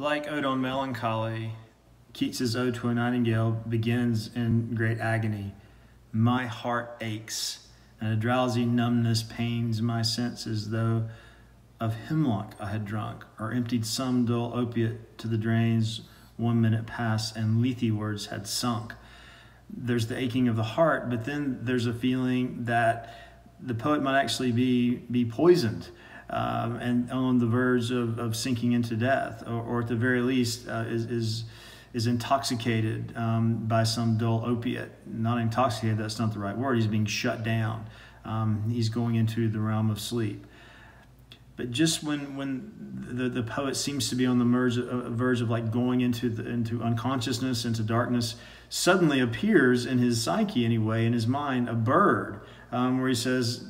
Like Ode on Melancholy, Keats's Ode to a Nightingale begins in great agony. My heart aches, and a drowsy numbness pains my senses, though of hemlock I had drunk, or emptied some dull opiate to the drains one minute past, and Lethe-wards had sunk. There's the aching of the heart, but then there's a feeling that the poet might actually be, be poisoned um, and on the verge of, of sinking into death, or, or at the very least uh, is, is, is intoxicated um, by some dull opiate. Not intoxicated, that's not the right word. He's being shut down. Um, he's going into the realm of sleep. But just when, when the, the poet seems to be on the merge, uh, verge of like going into, the, into unconsciousness, into darkness, suddenly appears in his psyche anyway, in his mind, a bird, um, where he says,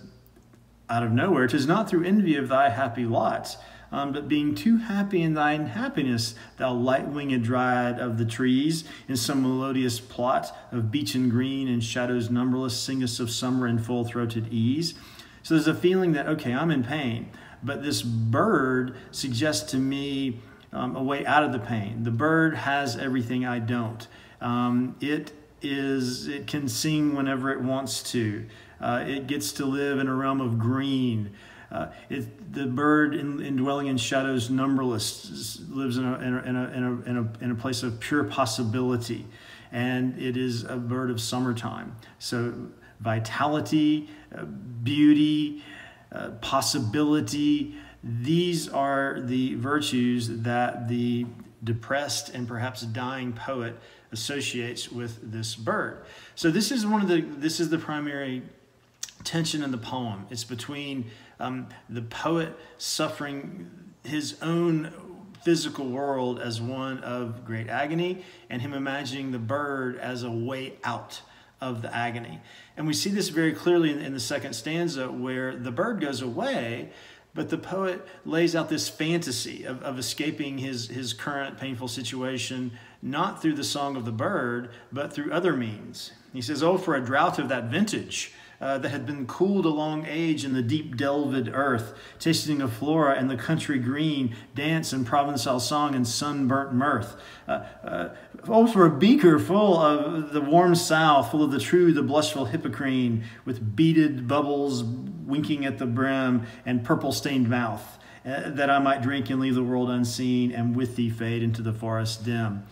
out of nowhere. Tis not through envy of thy happy lot, um, but being too happy in thine happiness, thou light-winged dryad of the trees, in some melodious plot of beechen green and shadows numberless, singest of summer in full-throated ease. So there's a feeling that, okay, I'm in pain, but this bird suggests to me um, a way out of the pain. The bird has everything I don't. Um, it is, it can sing whenever it wants to. Uh, it gets to live in a realm of green. Uh, it, the bird in, indwelling in shadows numberless lives in a, in, a, in, a, in, a, in a place of pure possibility. And it is a bird of summertime. So vitality, uh, beauty, uh, possibility, these are the virtues that the depressed and perhaps dying poet associates with this bird. So this is one of the this is the primary tension in the poem. It's between um, the poet suffering his own physical world as one of great agony and him imagining the bird as a way out of the agony. And we see this very clearly in, in the second stanza where the bird goes away, but the poet lays out this fantasy of, of escaping his, his current painful situation, not through the song of the bird, but through other means. He says, Oh, for a drought of that vintage uh, that had been cooled a long age in the deep delved earth, tasting of flora and the country green, dance and Provençal song and sunburnt mirth. Uh, uh, oh, for a beaker full of the warm south, full of the true, the blushful hippocrene, with beaded bubbles winking at the brim and purple stained mouth. Uh, that I might drink and leave the world unseen, and with thee fade into the forest dim.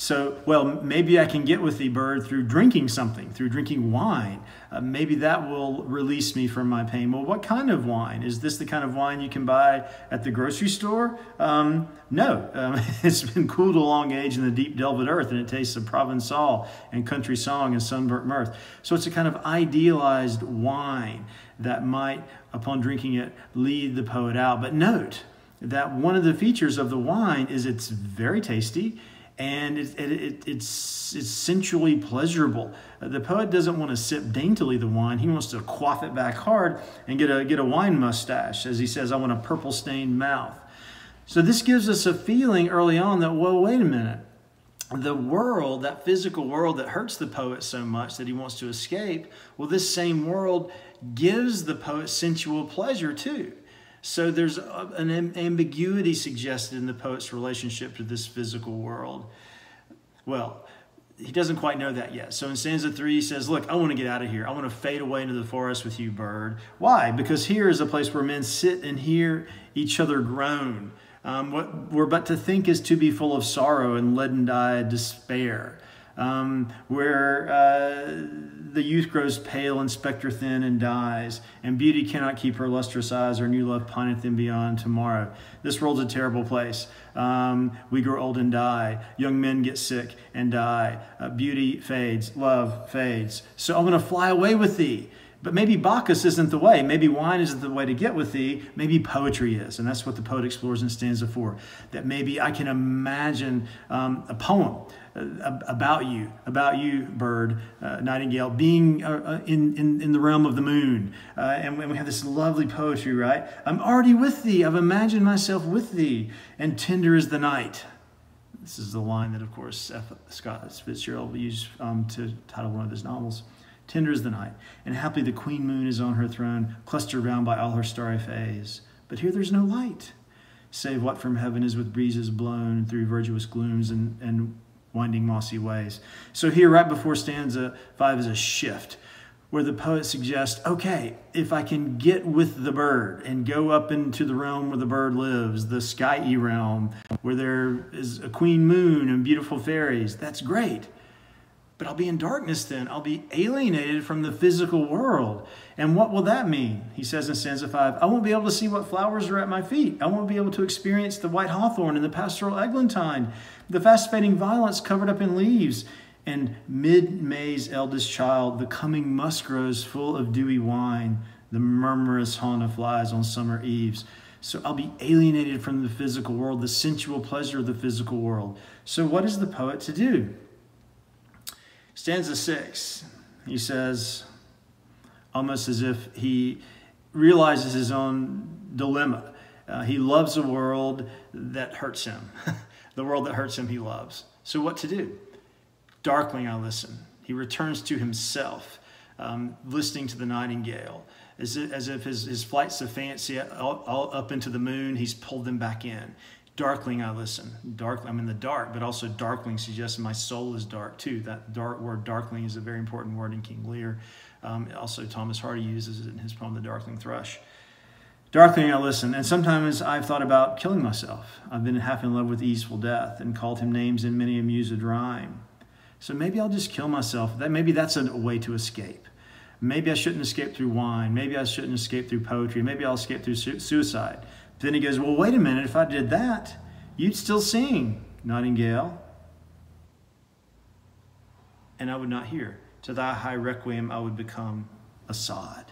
So, well, maybe I can get with the bird through drinking something, through drinking wine. Uh, maybe that will release me from my pain. Well, what kind of wine? Is this the kind of wine you can buy at the grocery store? Um, no. Um, it's been cooled a long age in the deep delved earth, and it tastes of Provençal and country song and sunburnt mirth. So it's a kind of idealized wine that might, upon drinking it, lead the poet out. But note that one of the features of the wine is it's very tasty and it, it, it, it's, it's sensually pleasurable. Uh, the poet doesn't want to sip daintily the wine. He wants to quaff it back hard and get a, get a wine mustache. As he says, I want a purple stained mouth. So this gives us a feeling early on that, well, wait a minute. The world, that physical world that hurts the poet so much that he wants to escape, well, this same world gives the poet sensual pleasure too. So there's an ambiguity suggested in the poet's relationship to this physical world. Well, he doesn't quite know that yet. So in stanza three, he says, Look, I want to get out of here. I want to fade away into the forest with you, bird. Why? Because here is a place where men sit and hear each other groan. Um, what we're but to think is to be full of sorrow and leaden eyed despair um, where uh, the youth grows pale and spectre thin and dies, and beauty cannot keep her lustrous eyes, or new love pineth in beyond tomorrow. This world's a terrible place. Um, we grow old and die. Young men get sick and die. Uh, beauty fades. Love fades. So I'm going to fly away with thee. But maybe Bacchus isn't the way. Maybe wine isn't the way to get with thee. Maybe poetry is. And that's what the poet explores in stanza four. That maybe I can imagine um, a poem uh, about you, about you, bird, uh, nightingale, being uh, uh, in, in, in the realm of the moon. Uh, and we have this lovely poetry, right? I'm already with thee. I've imagined myself with thee, and tender is the night. This is the line that, of course, F. Scott Fitzgerald used um, to title one of his novels. Tender is the night, and happily the queen moon is on her throne, clustered round by all her starry fays. But here there's no light. save what from heaven is with breezes blown through verdurous glooms and, and winding mossy ways. So here, right before stanza five, is a shift where the poet suggests, okay, if I can get with the bird and go up into the realm where the bird lives, the skyey realm, where there is a queen moon and beautiful fairies, that's great. But I'll be in darkness then. I'll be alienated from the physical world. And what will that mean? He says in stanza 5 I won't be able to see what flowers are at my feet. I won't be able to experience the white hawthorn and the pastoral eglantine, the fast fading violets covered up in leaves, and mid May's eldest child, the coming musk rose full of dewy wine, the murmurous haunt of flies on summer eves. So I'll be alienated from the physical world, the sensual pleasure of the physical world. So, what is the poet to do? Stanza six, he says, almost as if he realizes his own dilemma. Uh, he loves a world that hurts him, the world that hurts him, he loves. So, what to do? Darkling, I listen. He returns to himself, um, listening to the nightingale, as if, as if his, his flights of fancy all, all up into the moon, he's pulled them back in. Darkling I listen. Dark, I'm in the dark, but also darkling suggests my soul is dark too. That dark word darkling is a very important word in King Lear. Um, also, Thomas Hardy uses it in his poem, The Darkling Thrush. Darkling I listen, and sometimes I've thought about killing myself. I've been half in love with easeful death and called him names in many a mused rhyme. So maybe I'll just kill myself. That maybe that's a way to escape. Maybe I shouldn't escape through wine. Maybe I shouldn't escape through poetry. Maybe I'll escape through su- Then he goes, Well, wait a minute. If I did that, you'd still sing, Nightingale. And I would not hear. To thy high requiem, I would become a sod.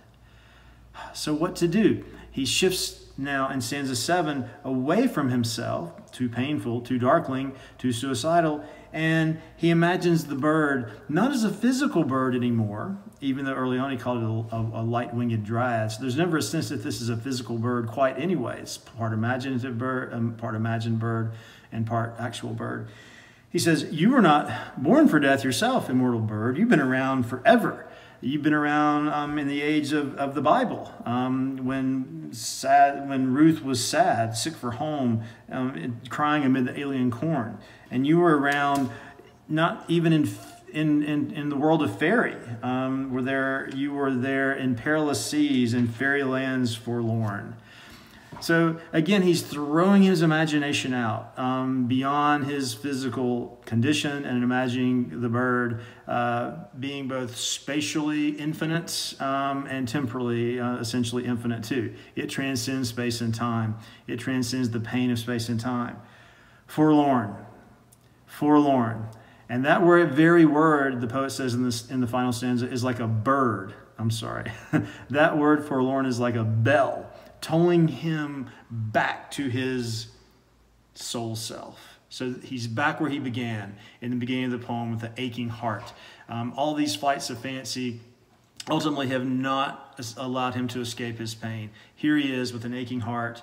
So, what to do? He shifts now in stanza seven away from himself, too painful, too darkling, too suicidal, and he imagines the bird not as a physical bird anymore, even though early on he called it a, a, a light winged dryad. So there's never a sense that this is a physical bird quite anyway. It's part imaginative bird, um, part imagined bird, and part actual bird. He says, You were not born for death yourself, immortal bird. You've been around forever. You've been around um, in the age of, of the Bible. Um, when sad, when Ruth was sad, sick for home, um, crying amid the alien corn. And you were around not even in in, in, in the world of fairy, um, where there you were there in perilous seas and fairy lands forlorn. So again, he's throwing his imagination out um, beyond his physical condition and imagining the bird uh, being both spatially infinite um, and temporally uh, essentially infinite too. It transcends space and time. It transcends the pain of space and time. Forlorn, forlorn. And that word, very word, the poet says in, this, in the final stanza, is like a bird. I'm sorry. that word forlorn is like a bell, tolling him back to his sole self. So he's back where he began in the beginning of the poem with the aching heart. Um, all these flights of fancy ultimately have not allowed him to escape his pain. Here he is with an aching heart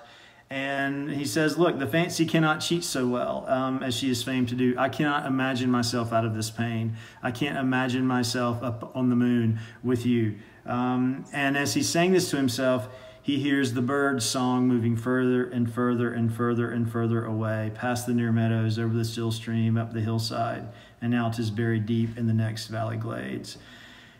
and he says, Look, the fancy cannot cheat so well um, as she is famed to do. I cannot imagine myself out of this pain. I can't imagine myself up on the moon with you. Um, and as he's saying this to himself, he hears the bird's song moving further and further and further and further away, past the near meadows, over the still stream, up the hillside, and now it is buried deep in the next valley glades.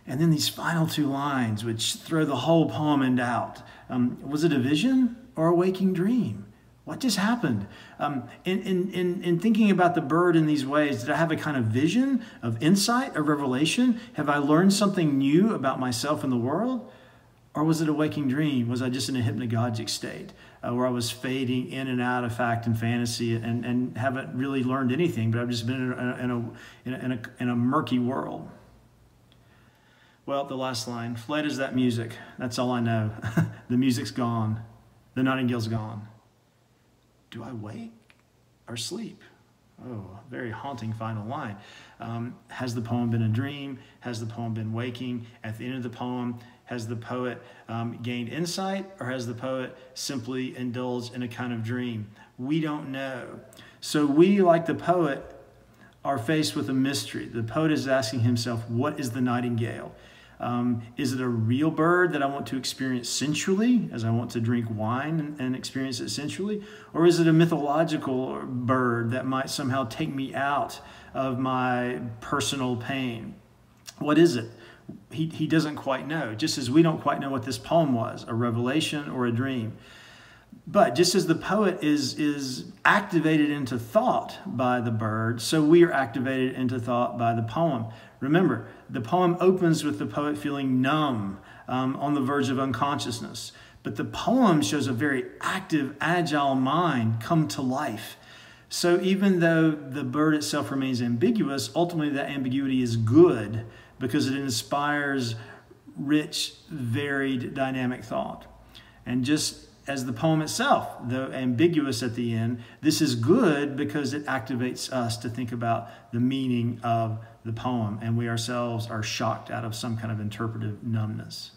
And then these final two lines, which throw the whole poem in doubt. Um, was it a vision? or a waking dream? What just happened? Um, in, in, in, in thinking about the bird in these ways, did I have a kind of vision, of insight, of revelation? Have I learned something new about myself and the world? Or was it a waking dream? Was I just in a hypnagogic state uh, where I was fading in and out of fact and fantasy and, and haven't really learned anything, but I've just been in a, in a, in a, in a, in a murky world? Well, the last line fled is that music. That's all I know. the music's gone. The nightingale's gone. Do I wake or sleep? Oh, very haunting final line. Um, has the poem been a dream? Has the poem been waking? At the end of the poem, has the poet um, gained insight or has the poet simply indulged in a kind of dream? We don't know. So we, like the poet, are faced with a mystery. The poet is asking himself, What is the nightingale? Um, is it a real bird that I want to experience sensually, as I want to drink wine and, and, experience it sensually? Or is it a mythological bird that might somehow take me out of my personal pain? What is it? He, he doesn't quite know, just as we don't quite know what this poem was a revelation or a dream. But just as the poet is, is activated into thought by the bird, so we are activated into thought by the poem. Remember, the poem opens with the poet feeling numb um, on the verge of unconsciousness. But the poem shows a very active, agile mind come to life. So even though the bird itself remains ambiguous, ultimately that ambiguity is good because it inspires rich, varied, dynamic thought. And just as the poem itself, though ambiguous at the end, this is good because it activates us to think about the meaning of the poem, and we ourselves are shocked out of some kind of interpretive numbness.